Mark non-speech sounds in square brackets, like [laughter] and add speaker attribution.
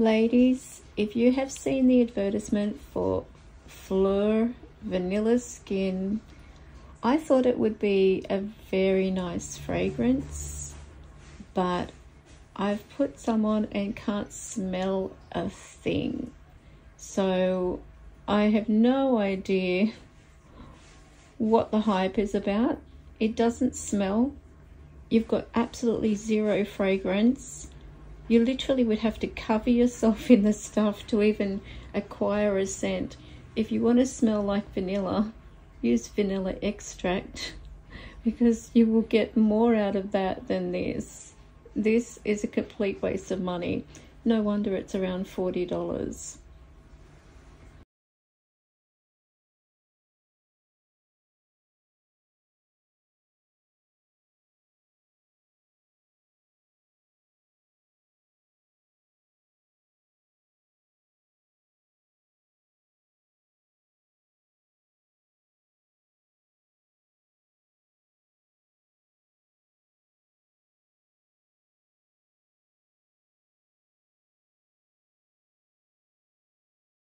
Speaker 1: Ladies, if you have seen the advertisement for Phlur Vanilla Skin, I thought it would be a very nice fragrance, but I've put some on and can't smell a thing. So I have no idea what the hype is about. It doesn't smell. You've got absolutely zero fragrance. You literally would have to cover yourself [laughs] in the stuff to even acquire a scent. If you want to smell like vanilla, use vanilla extract [laughs] because you will get more out of that than this. This is a complete waste of money. No wonder it's around $40.